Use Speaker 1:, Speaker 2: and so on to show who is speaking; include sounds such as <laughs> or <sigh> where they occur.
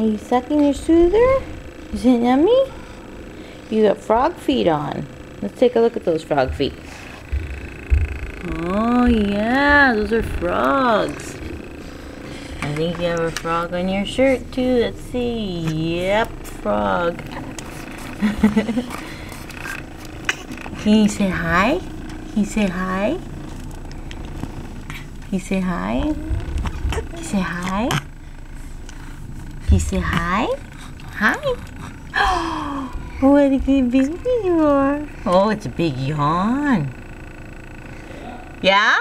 Speaker 1: Are you sucking your soother? Is it yummy? You got frog feet on. Let's take a look at those frog feet. Oh yeah, those are frogs. I think you have a frog on your shirt too. Let's see. Yep, frog. <laughs> Can you say hi? You say hi? You say hi? You say hi? Say hi? Hi. <gasps> what a good baby you are. Oh, it's a big yawn. Yeah?